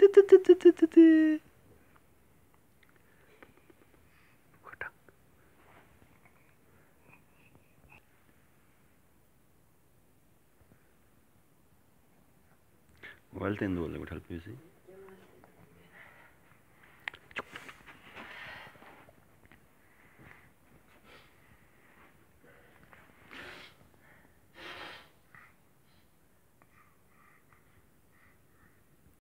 뜨뜨뜨뜨뜨뜨. 후딱. मोबाइल तो इन दो help UC